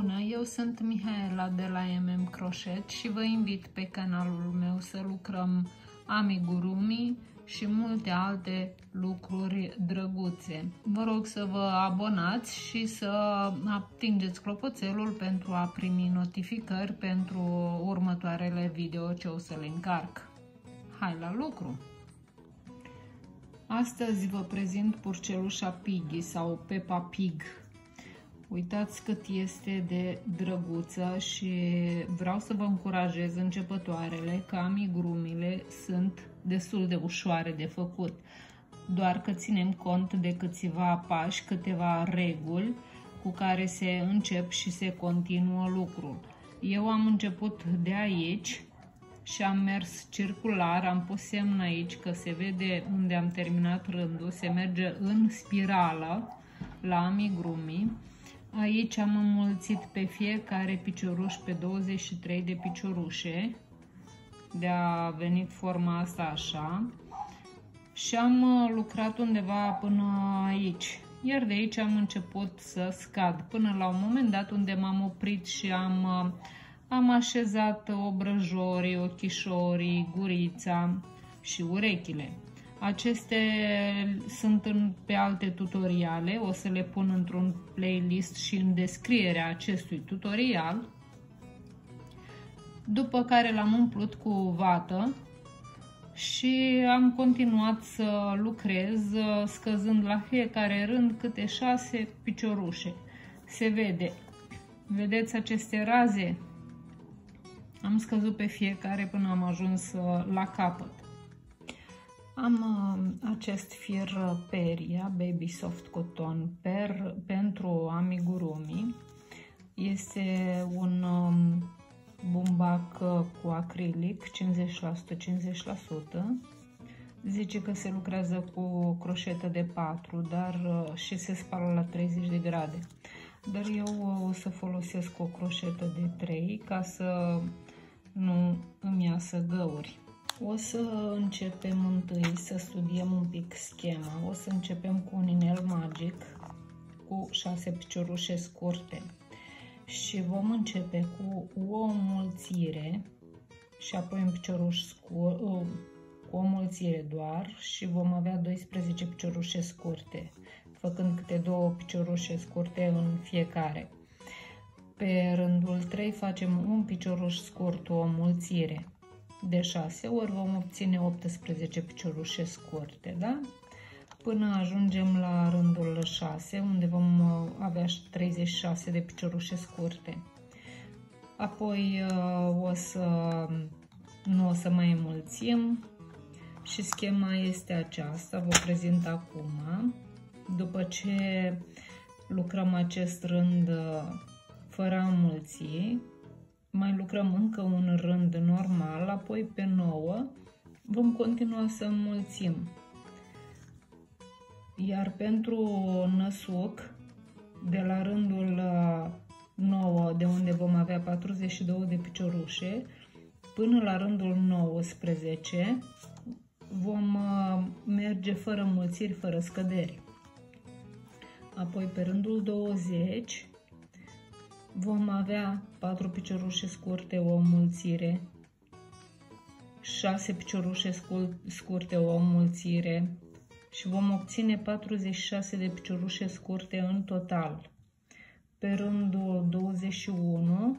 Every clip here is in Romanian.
Bună, eu sunt Mihaela de la MM Crochet și vă invit pe canalul meu să lucrăm amigurumi și multe alte lucruri drăguțe. Vă rog să vă abonați și să atingeți clopoțelul pentru a primi notificări pentru următoarele video ce o să le încarc. Hai la lucru! Astăzi vă prezint purcelușa Piggy sau Peppa Pig Uitați cât este de drăguță și vreau să vă încurajez începătoarele că amigrumile sunt destul de ușoare de făcut. Doar că ținem cont de câțiva pași, câteva reguli cu care se încep și se continuă lucrul. Eu am început de aici și am mers circular, am pus semn aici că se vede unde am terminat rândul, se merge în spirală la amigurumi Aici am înmulțit pe fiecare picioruș pe 23 de piciorușe. De a venit forma asta așa. Și am uh, lucrat undeva până aici. Iar de aici am început să scad până la un moment dat unde m-am oprit și am, uh, am așezat obrăjorii, ochișorii, gurița și urechile. Aceste sunt în, pe alte tutoriale, o să le pun într-un playlist și în descrierea acestui tutorial. După care l-am umplut cu vată și am continuat să lucrez scăzând la fiecare rând câte șase piciorușe. Se vede. Vedeți aceste raze? Am scăzut pe fiecare până am ajuns la capăt. Am uh, acest fir Peria Baby Soft Cotton per, pentru amigurumi. Este un um, bumbac cu acrilic 50%-50%. Zice că se lucrează cu croșetă de 4, dar uh, și se spală la 30 de grade. Dar eu o să folosesc o croșetă de 3 ca să nu îmi iasă găuri. O să începem întâi să studiem un pic schema. O să începem cu un inel magic cu 6 piciorușe scurte și vom începe cu o mulțire și apoi un picioruș scurt, uh, cu o mulțire doar și vom avea 12 piciorușe scurte, făcând câte două piciorușe scurte în fiecare. Pe rândul 3 facem un picioruș scurt, o mulțire de 6 ori vom obține 18 piciorușe scurte, da? Până ajungem la rândul 6, unde vom uh, avea 36 de piciorușe scurte. Apoi uh, o să, nu o să mai înmulțim și schema este aceasta, vă prezint acum. După ce lucrăm acest rând uh, fără a înmulți, mai lucrăm încă un rând normal, apoi pe 9 vom continua să înmulțim. Iar pentru năsuc, de la rândul 9, de unde vom avea 42 de piciorușe, până la rândul 19 vom uh, merge fără mulțiri, fără scăderi. Apoi pe rândul 20 vom avea 4 piciorușe scurte, o mulțire, 6 piciorușe scurte, o mulțire și vom obține 46 de piciorușe scurte în total. Pe rândul 21,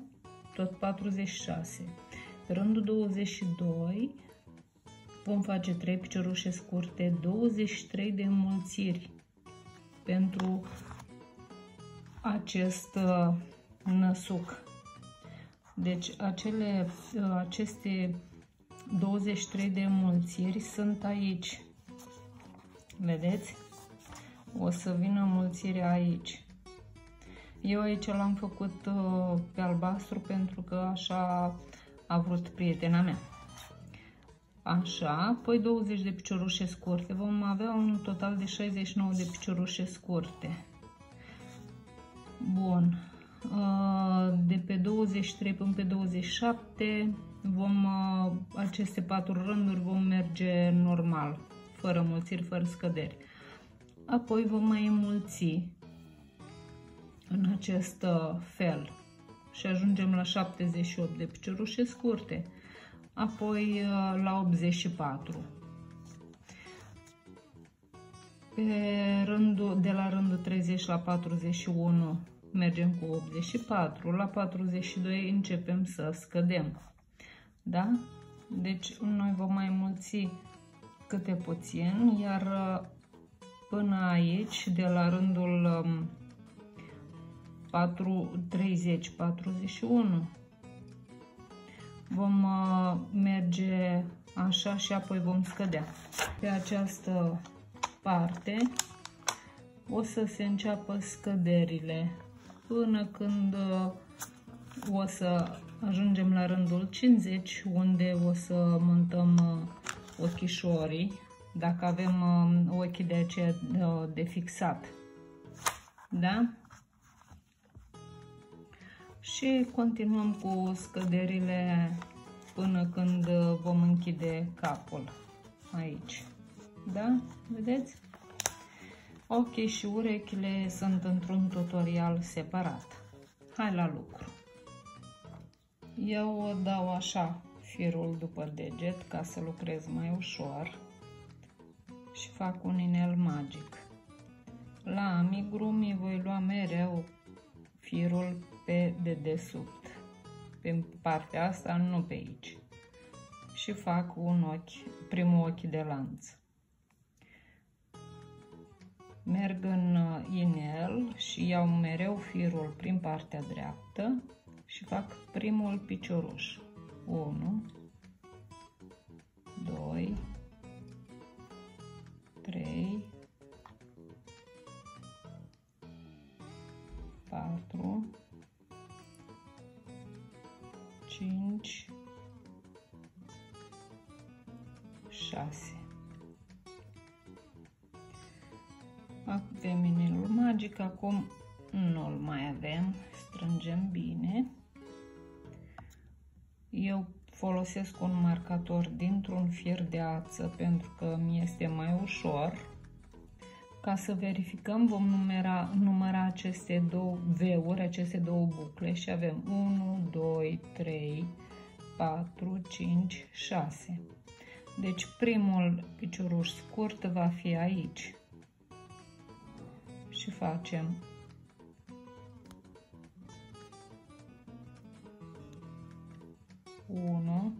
tot 46. Pe rândul 22 vom face 3 piciorușe scurte, 23 de înmulțiri pentru acest uh, năsuc. Deci acele, aceste 23 de mulțiri sunt aici. Vedeți? O să vină mulțirea aici. Eu aici l-am făcut uh, pe albastru pentru că așa a vrut prietena mea. Așa, apoi 20 de piciorușe scurte. Vom avea un total de 69 de piciorușe scurte. Bun. Uh, de pe 23 până pe 27 vom, uh, aceste patru rânduri vom merge normal, fără mulțiri, fără scăderi. Apoi vom mai înmulți în acest uh, fel. și ajungem la 78 de piciorușe scurte, apoi uh, la 84. Pe rândul, de la rândul 30 la 41 mergem cu 84, la 42 începem să scădem. Da? Deci noi vom mai mulți câte puțin, iar uh, până aici, de la rândul 4, 30, 41, vom uh, merge așa și apoi vom scădea. Pe această parte o să se înceapă scăderile până când uh, o să ajungem la rândul 50 unde o să montăm uh, ochișorii dacă avem uh, ochii de aceea de fixat. Da? Și continuăm cu scăderile până când vom închide capul aici. Da? Vedeți? Ochii și urechile sunt într-un tutorial separat. Hai la lucru. Eu dau așa firul după deget ca să lucrez mai ușor și fac un inel magic. La amigurumi voi lua mereu firul pe dedesubt, pe partea asta, nu pe aici. Și fac un ochi, primul ochi de lanț. Merg în inel și iau mereu firul prin partea dreaptă și fac primul picioruș. 1, 2, 3, 4, 5, 6. Avem inelul magic, acum nu-l mai avem, strângem bine. Eu folosesc un marcator dintr-un fir de ață pentru că mi este mai ușor. Ca să verificăm vom numera, număra aceste două veuri, aceste două bucle și avem 1, 2, 3, 4, 5, 6. Deci primul picioruș scurt va fi aici. Și facem. 1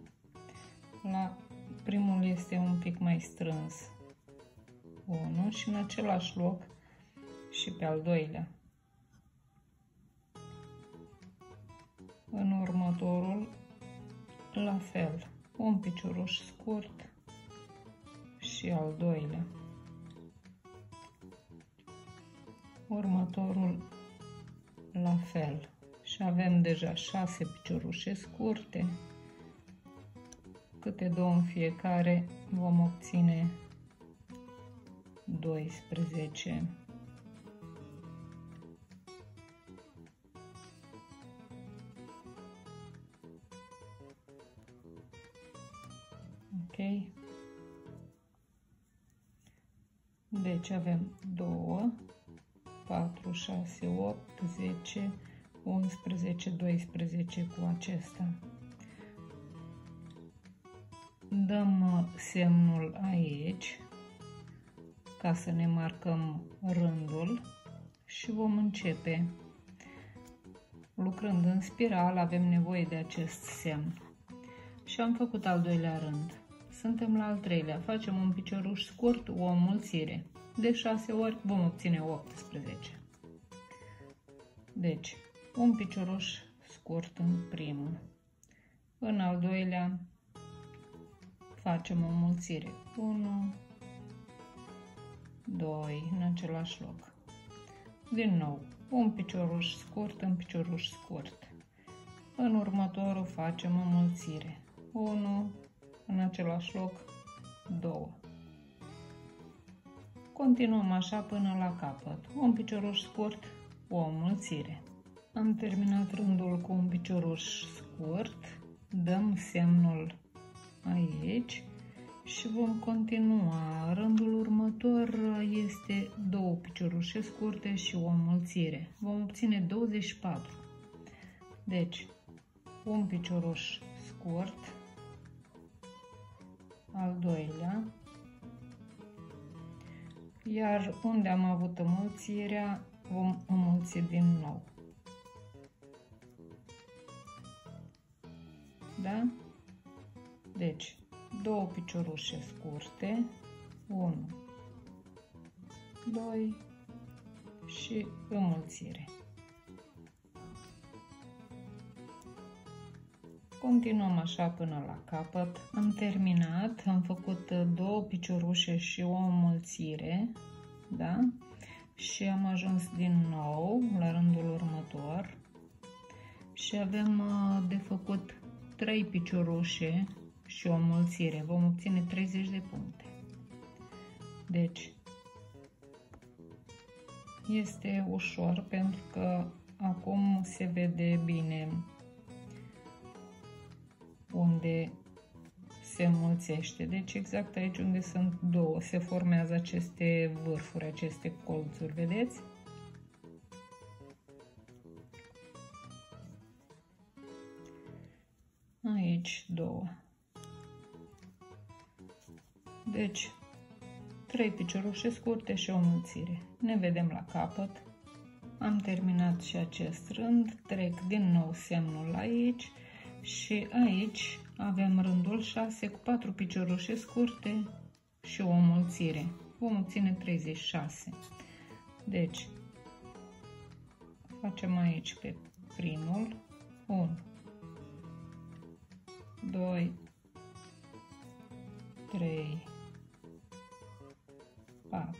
la primul este un pic mai strâns. 1 și în același loc și pe al doilea. În următorul la fel un picioruș scurt și al doilea următorul la fel. Și avem deja 6 piciorușe scurte. Câte două în fiecare vom obține 12 ok. Deci avem 2 4 6 8 10 11 12 cu acesta dăm uh, semnul aici ca să ne marcăm rândul și vom începe. Lucrând în spiral avem nevoie de acest semn. Și am făcut al doilea rând. Suntem la al treilea. Facem un picioruș scurt, o înmulțire. De 6 ori vom obține 18. Deci, un picioruș scurt în primul. În al doilea facem o mulțire. 1, 2, în același loc. Din nou, un picioruș scurt în picioruș scurt. În următorul facem o mulțire. 1, în același loc, 2. Continuăm așa până la capăt. Un picioruș scurt, o mulțire. Am terminat rândul cu un picioruș scurt. Dăm semnul aici și vom continua. Rândul următor este două piciorușe scurte și o înmulțire. Vom obține 24. Deci, un picioruș scurt, al doilea, iar unde am avut înmulțirea, vom înmulți din nou. Da? Deci, două piciorușe scurte, 1, 2 și înmulțire. Continuăm așa până la capăt. Am terminat, am făcut două piciorușe și o înmulțire, da? Și am ajuns din nou la rândul următor și avem uh, de făcut 3 piciorușe și o înmulțire. Vom obține 30 de puncte. Deci, este ușor pentru că acum se vede bine unde se înmulțește. Deci exact aici unde sunt două se formează aceste vârfuri, aceste colțuri, vedeți? Aici două. Deci, trei piciorușe scurte și o mulțire. Ne vedem la capăt. Am terminat și acest rând, trec din nou semnul aici și aici avem rândul 6 cu 4 piciorușe scurte și o mulțire. Vom obține 36. Deci, facem aici pe primul. 1, 2, 3, 4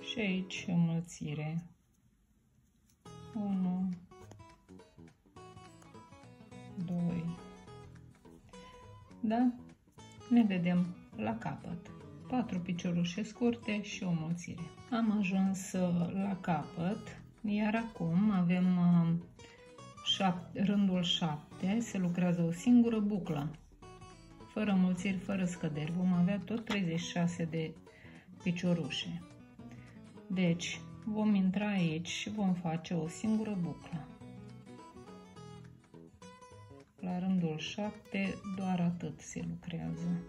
și aici înmulțire 1 2 da? Ne vedem la capăt 4 piciorușe scurte și o mulțire am ajuns uh, la capăt iar acum avem uh, șapte, rândul 7 se lucrează o singură buclă fără mulțiri, fără scăderi. Vom avea tot 36 de piciorușe. Deci, vom intra aici și vom face o singură buclă. La rândul 7, doar atât se lucrează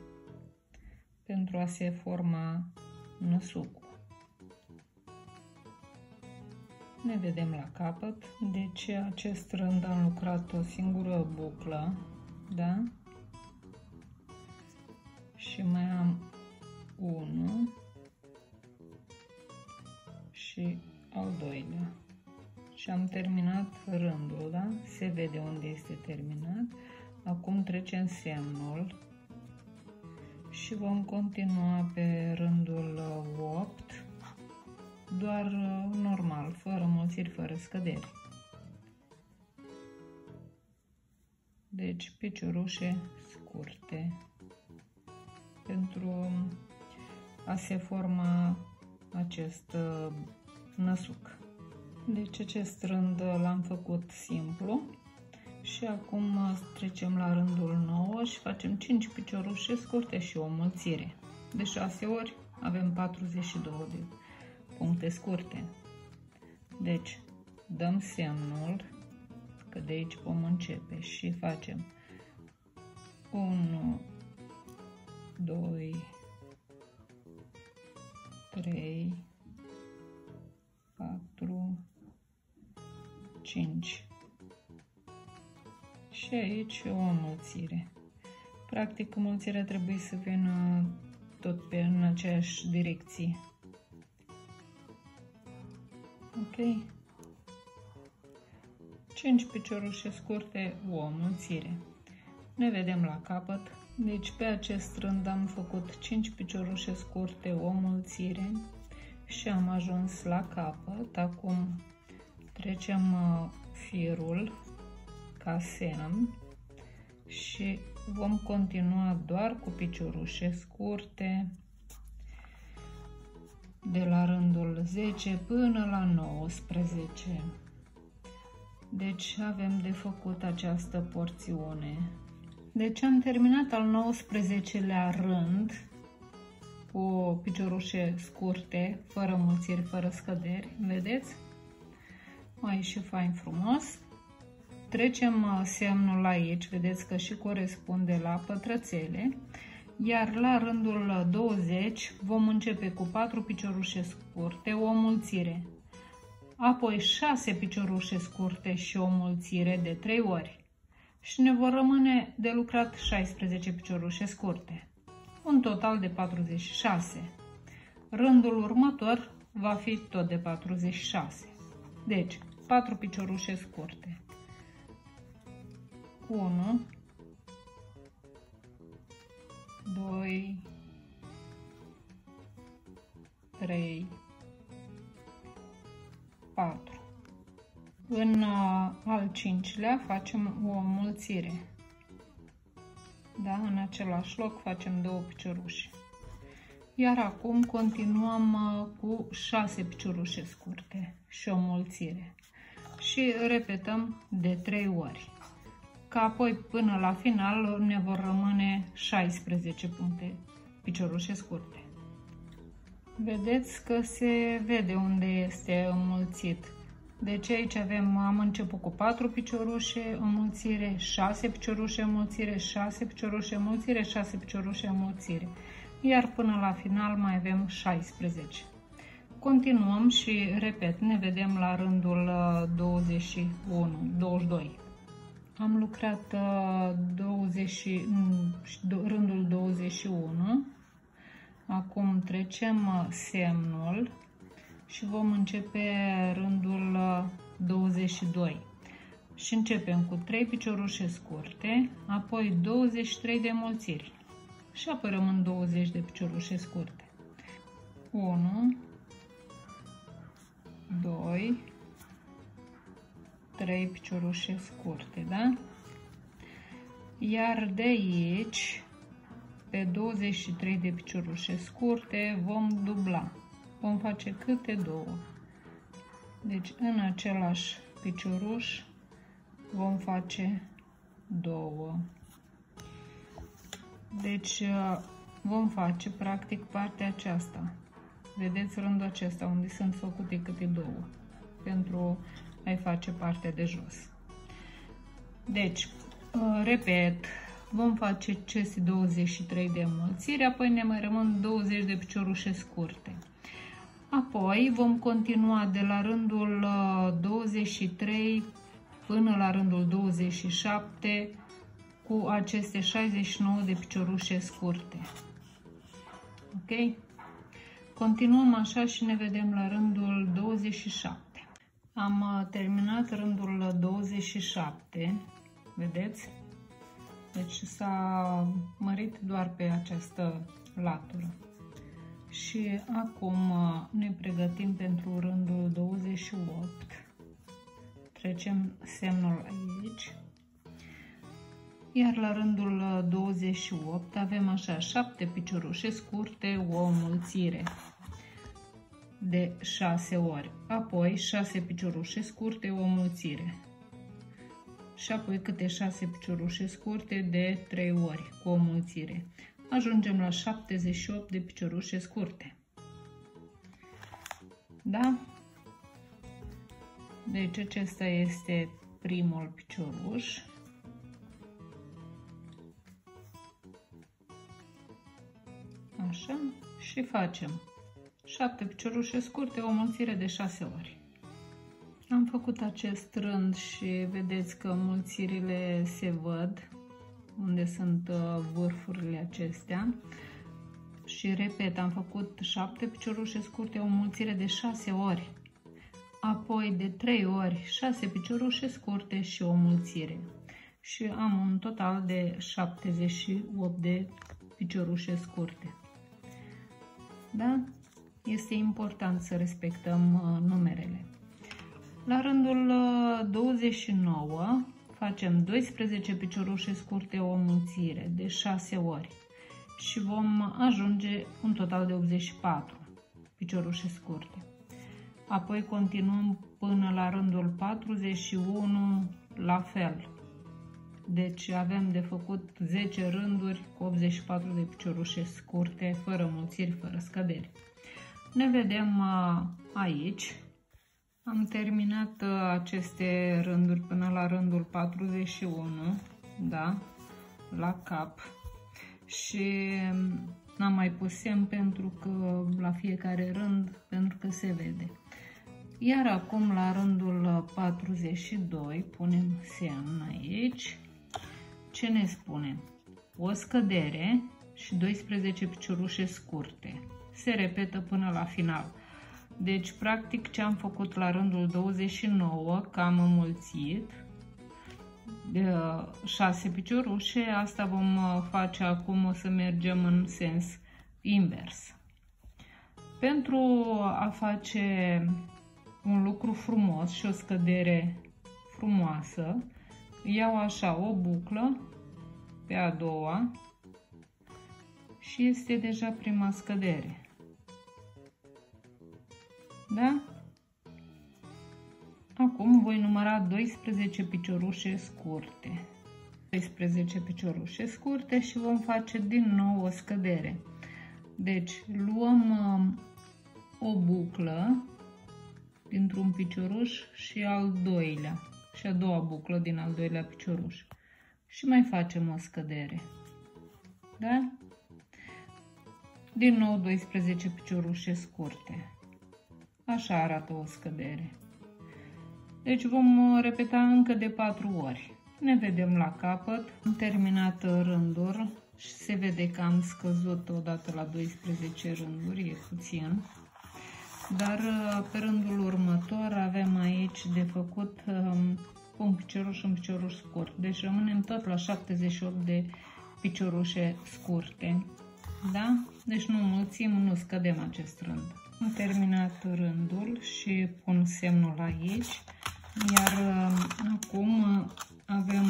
pentru a se forma năsucul. Ne vedem la capăt, deci acest rând am lucrat o singură buclă, da? și mai am 1 și al doilea și am terminat rândul, da? Se vede unde este terminat. Acum trecem semnul și vom continua pe rândul 8, doar normal, fără mulțiri, fără scăderi. Deci piciorușe scurte pentru a se forma acest uh, năsuc. Deci acest rând l-am făcut simplu și acum uh, trecem la rândul 9 și facem 5 piciorușe scurte și o mulțire. De 6 ori avem 42 de puncte scurte. Deci dăm semnul că de aici vom începe și facem 1, 2, 3, 4, 5. Și aici o înmulțire. Practic, înmulțirea trebuie să vină tot pe în aceeași direcție. Ok? 5 piciorușe scurte, o înmulțire. Ne vedem la capăt. Deci pe acest rând am făcut 5 piciorușe scurte, o mulțire și am ajuns la capăt. Acum trecem uh, firul ca semn și vom continua doar cu piciorușe scurte de la rândul 10 până la 19. Deci avem de făcut această porțiune deci am terminat al 19-lea rând cu piciorușe scurte, fără mulțiri, fără scăderi, vedeți? A ieșit fain frumos. Trecem uh, semnul aici, vedeți că și corespunde la pătrățele. Iar la rândul 20 vom începe cu 4 piciorușe scurte, o mulțire. Apoi 6 piciorușe scurte și o mulțire de 3 ori. Și ne vor rămâne de lucrat 16 piciorușe scurte. Un total de 46. Rândul următor va fi tot de 46. Deci, 4 piciorușe scurte. 1 2 3 4 În uh, al cincilea facem o mulțire. Da? În același loc facem două piciorușe. Iar acum continuăm uh, cu 6 piciorușe scurte și o mulțire. Și repetăm de 3 ori. Ca apoi până la final ne vor rămâne 16 puncte piciorușe scurte. Vedeți că se vede unde este înmulțit. Deci aici avem, am început cu 4 piciorușe înmulțire, 6 piciorușe înmulțire, 6 piciorușe înmulțire, 6 piciorușe înmulțire iar până la final mai avem 16. Continuăm și, repet, ne vedem la rândul 21, uh, 22. Am lucrat 20, uh, mm, rândul 21. Acum trecem uh, semnul și vom începe rândul 22. Și începem cu 3 piciorușe scurte, apoi 23 de mulțiri și apoi rămân 20 de piciorușe scurte. 1, 2, 3 piciorușe scurte, da? Iar de aici, pe 23 de piciorușe scurte, vom dubla. Vom face câte două. Deci în același picioruș vom face două. Deci uh, vom face practic partea aceasta. Vedeți rândul acesta unde sunt făcute câte două pentru a-i face partea de jos. Deci, uh, repet, vom face aceste 23 de înmulțiri, apoi ne mai rămân 20 de piciorușe scurte. Apoi vom continua de la rândul 23 uh, până la rândul 27 cu aceste 69 de piciorușe scurte. Ok? Continuăm așa și ne vedem la rândul 27. Am uh, terminat rândul 27, vedeți? Deci s-a mărit doar pe această latură. Și acum uh, ne pregătim pentru rândul 28. Trecem semnul aici. Iar la rândul 28 uh, avem așa 7 piciorușe scurte, o mulțire de 6 ori. Apoi 6 piciorușe scurte, o mulțire. Și apoi câte 6 piciorușe scurte de 3 ori cu o mulțire. Ajungem la 78 de piciorușe scurte. Da? Deci acesta este primul picioruș. Așa, și facem 7 piciorușe scurte, o mulțire de 6 ori. Am făcut acest rând și vedeți că mulțirile se văd unde sunt uh, vârfurile acestea. Și repet, am făcut 7 piciorușe scurte, o mulțire de 6 ori. Apoi de 3 ori 6 piciorușe scurte și o mulțire. Și am un total de 78 de piciorușe scurte. Da? Este important să respectăm uh, numerele. La rândul 29 uh, facem 12 piciorușe scurte o mulțire de 6 ori și vom ajunge un total de 84 piciorușe scurte. Apoi continuăm până la rândul 41 la fel. Deci avem de făcut 10 rânduri cu 84 de piciorușe scurte, fără mulțiri, fără scăderi. Ne vedem uh, aici, Am terminat uh, aceste rânduri până la rândul 41, da, la cap și n-am mai pus semn pentru că la fiecare rând, pentru că se vede. Iar acum la rândul 42 punem semn aici. Ce ne spune? O scădere și 12 piciorușe scurte. Se repetă până la final. Deci, practic, ce am făcut la rândul 29, că am înmulțit, de 6 piciorușe, asta vom uh, face acum, o să mergem în sens invers. Pentru a face un lucru frumos și o scădere frumoasă, iau așa o buclă pe a doua și este deja prima scădere. Da? Acum voi număra 12 piciorușe scurte. 12 piciorușe scurte și vom face din nou o scădere. Deci luăm um, o buclă dintr-un picioruș și al doilea și a doua buclă din al doilea picioruș și mai facem o scădere. Da? Din nou 12 piciorușe scurte. Așa arată o scădere. Deci vom uh, repeta încă de 4 ori. Ne vedem la capăt. Am terminat rândul și se vede că am scăzut odată la 12 rânduri, e puțin. Dar uh, pe rândul următor avem aici de făcut um, un picioruș și un picioruș scurt. Deci rămânem tot la 78 de piciorușe scurte. Da? Deci nu mulțim, nu scădem acest rând. Am terminat rândul și pun semnul aici. Iar uh, acum uh, avem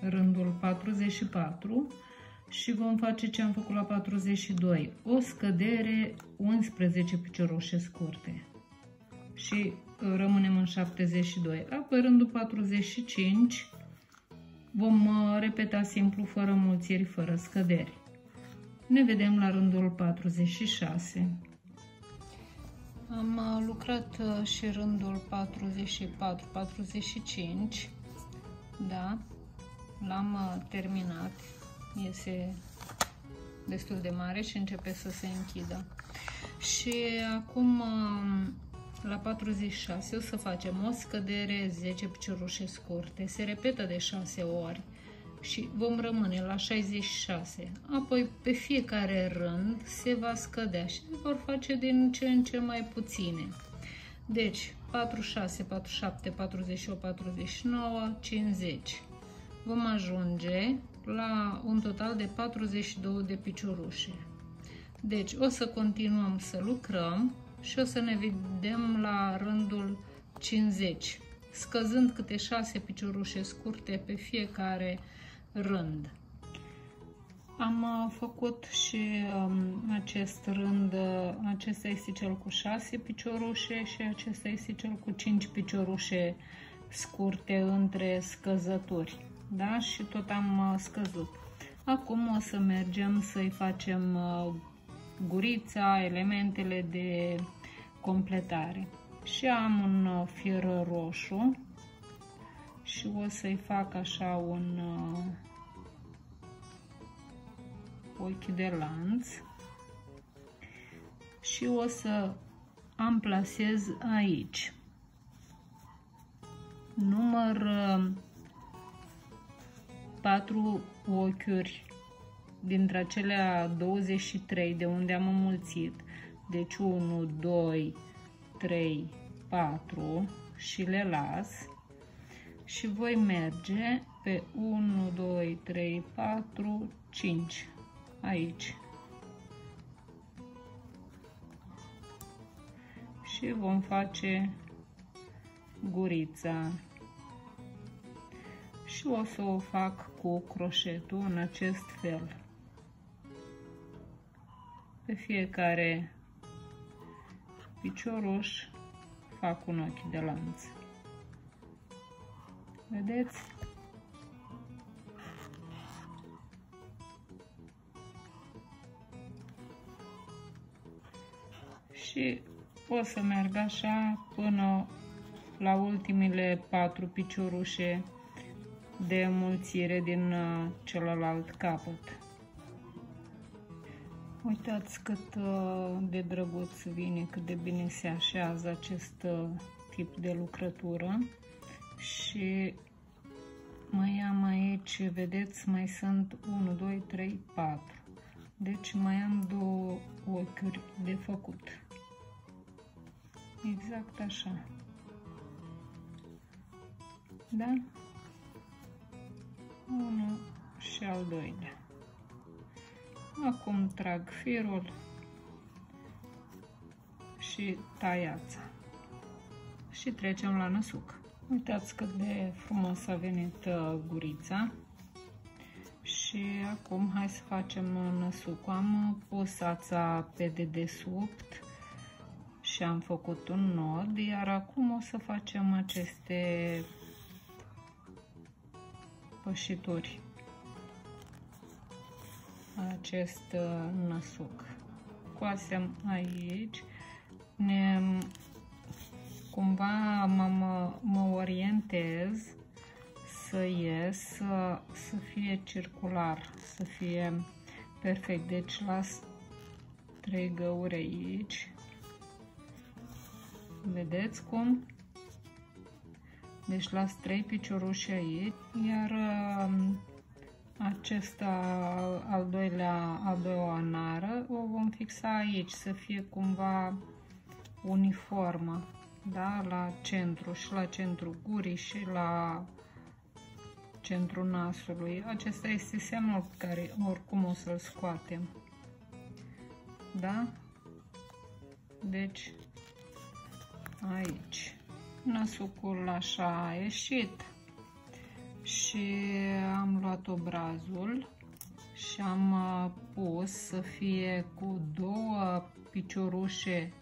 rândul 44 și vom face ce am făcut la 42. O scădere 11 piciorușe scurte. Și uh, rămânem în 72. Apoi rândul 45 vom uh, repeta simplu fără mulțiri, fără scăderi. Ne vedem la rândul 46. Am uh, lucrat și rândul 44-45, da, l-am terminat iese destul de mare și începe să se închidă. Și acum la 46 o să facem o scădere 10 piciorușe scurte. Se repetă de 6 ori și vom rămâne la 66. Apoi pe fiecare rând se va scădea și se vor face din ce în ce mai puține. Deci 46, 47, 48, 49, 50. Vom ajunge la un total de 42 de piciorușe. Deci o să continuăm să lucrăm și o să ne vedem la rândul 50, scăzând câte 6 piciorușe scurte pe fiecare rând. Am uh, făcut și um, acest rând, uh, acesta este cel cu 6 piciorușe și acesta este cel cu 5 piciorușe scurte între scăzături da? Și tot am uh, scăzut. Acum o să mergem să-i facem uh, gurița, elementele de completare. Și am un uh, fier roșu și o să-i fac așa un ochi de lanț și o să amplasez aici. Număr 4 ochiuri dintre acelea 23 de unde am înmulțit. Deci 1, 2, 3, 4 și le las. Și voi merge pe 1, 2, 3, 4, 5 aici. Și vom face gurița și o să o fac cu croșetul în acest fel. Pe fiecare picioruș fac un ochi de lanț. Vedeți? Și o să merg așa până la ultimile patru piciorușe de mulțire din uh, celălalt capăt. Uitați cât uh, de drăguț vine, cât de bine se așează acest uh, tip de lucrătură și mai am aici, vedeți, mai sunt 1, 2, 3, 4. Deci mai am două ochiuri de făcut. Exact așa. Da? Unul și al doilea. Acum trag firul și taiața. Și trecem la năsuc. Uitați cât de frumos a venit uh, gurița. Și acum hai să facem năsucul. Am pus ața pe dedesubt și am făcut un nod, iar acum o să facem aceste pășituri acest uh, năsuc. Coasem aici, ne, cumva mă, mă orientez să ies, să, să fie circular, să fie perfect. Deci las trei găuri aici. Vedeți cum? Deci las trei picioruși aici, iar uh, acesta al doilea, a doua nară o vom fixa aici, să fie cumva uniformă, da? la centru și la centru gurii și la centrul nasului. Acesta este semnul pe care oricum o să-l scoatem. Da? Deci, aici. Nasucul așa a ieșit și am luat obrazul și am uh, pus să fie cu două piciorușe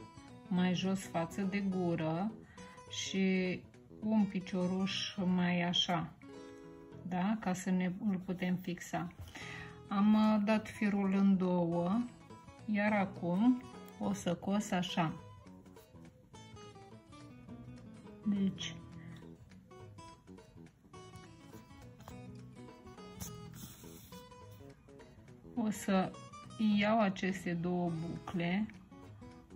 mai jos față de gură și un picioruș mai așa, da? ca să ne îl putem fixa. Am uh, dat firul în două, iar acum o să cos așa. Deci, o să iau aceste două bucle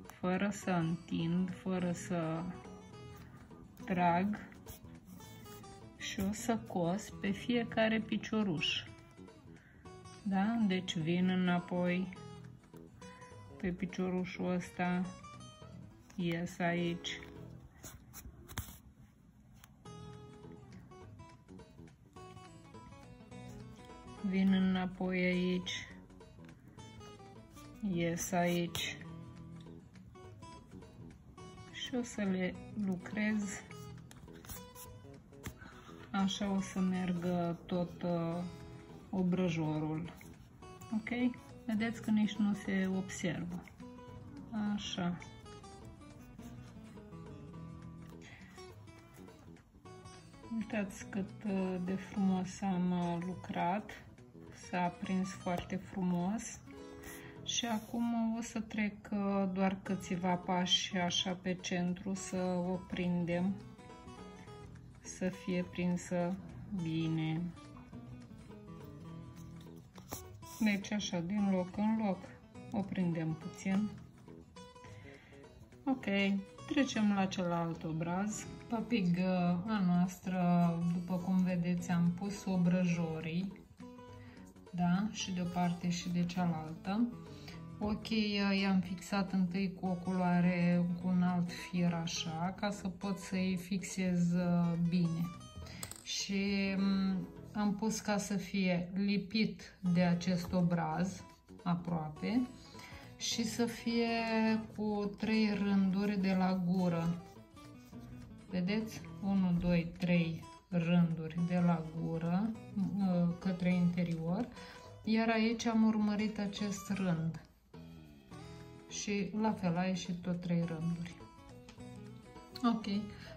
fără să întind, fără să trag și o să cos pe fiecare picioruș. Da? Deci vin înapoi pe piciorușul ăsta, ies aici, vin înapoi aici, ies aici. Și o să le lucrez. Așa o să meargă tot uh, obrăjorul. Ok? vedeți că nici nu se observă. Așa. Uitați cât uh, de frumos am uh, lucrat s-a aprins foarte frumos și acum o să trec uh, doar câțiva pași așa pe centru să o prindem, să fie prinsă bine. Deci așa, din loc în loc, o prindem puțin. Ok, trecem la celălalt obraz. Papigă a noastră, după cum vedeți, am pus obrăjorii, da, și de o parte și de cealaltă. Ok, i-am fixat întâi cu o culoare cu un alt fir așa, ca să pot să-i fixez uh, bine. Și mm, am pus ca să fie lipit de acest obraz, aproape, și să fie cu trei rânduri de la gură. Vedeți? 1, 2, 3 rânduri de la gură uh, către interior, iar aici am urmărit acest rând și la fel a ieșit tot trei rânduri. Ok,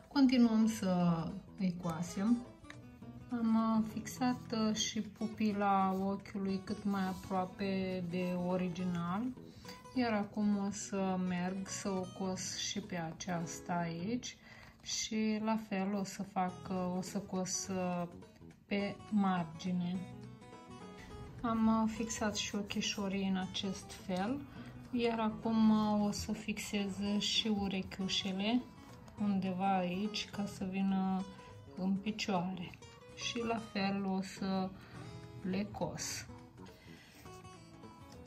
continuăm să îi coasem. Am uh, fixat uh, și pupila ochiului cât mai aproape de original, Iar acum o să merg să o cos și pe aceasta aici și la fel o să fac, o să cos pe margine. Am fixat și ochișorii în acest fel, iar acum o să fixez și urechiușele undeva aici ca să vină în picioare și la fel o să le cos.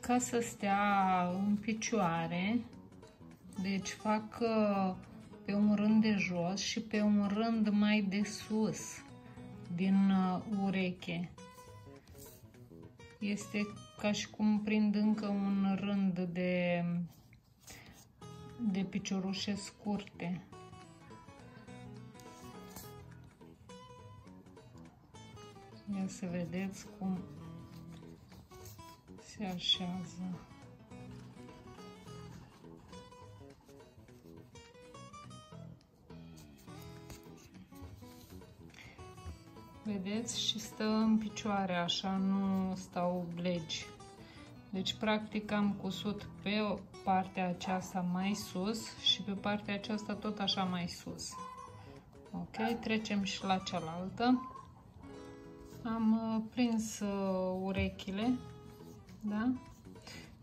Ca să stea în picioare, deci fac uh, pe un rând de jos și pe un rând mai de sus din uh, ureche. Este ca și cum prind încă un rând de, de piciorușe scurte. Ia să vedeți cum se așează. Vedeți? Și stă în picioare, așa, nu stau blegi. Deci, practic, am cusut pe partea aceasta mai sus și pe partea aceasta tot așa mai sus. Ok, trecem și la cealaltă. Am uh, prins uh, urechile, da?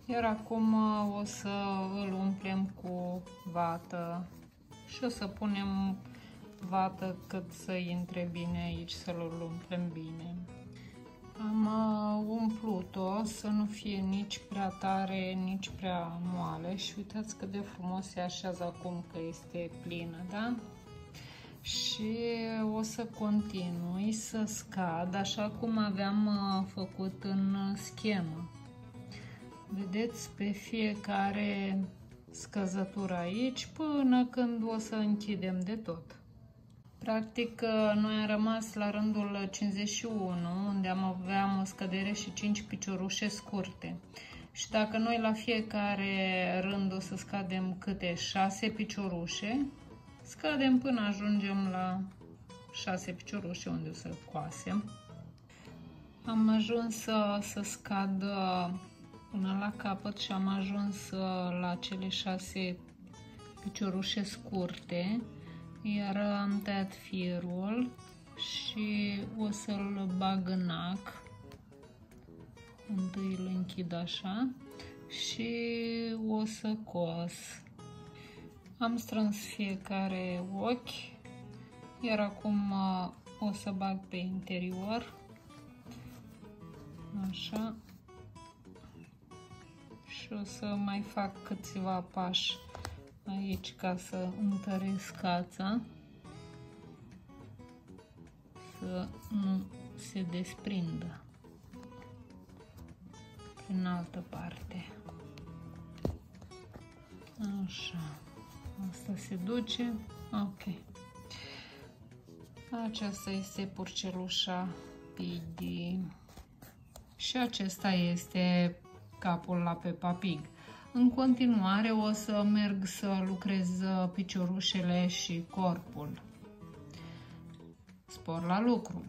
Iar acum uh, o să îl umplem cu vată și o să punem vată cât să intre bine aici, să-l umplem bine. Am umplut-o să nu fie nici prea tare, nici prea moale și uitați cât de frumos se așează acum că este plină, da? și o să continui să scad așa cum aveam uh, făcut în schemă. Vedeți pe fiecare scăzătură aici până când o să închidem de tot. Practic, uh, noi am rămas la rândul 51, unde am aveam o scădere și 5 piciorușe scurte. Și dacă noi la fiecare rând o să scadem câte 6 piciorușe, Scadem până ajungem la 6 piciorușe unde o să coasem. Am ajuns să, să scad până la capăt și am ajuns la cele 6 piciorușe scurte, iar am tăiat firul și o să-l bag în ac. Întâi îl închid așa și o să cos. Am strâns fiecare ochi, iar acum uh, o să bag pe interior, așa, și o să mai fac câțiva pași aici ca să întăresc cața, să nu se desprindă în altă parte. Așa. Asta se duce. Ok. Aceasta este purcelușa Piggy. Și acesta este capul la Peppa Pig. În continuare o să merg să lucrez piciorușele și corpul. Spor la lucru!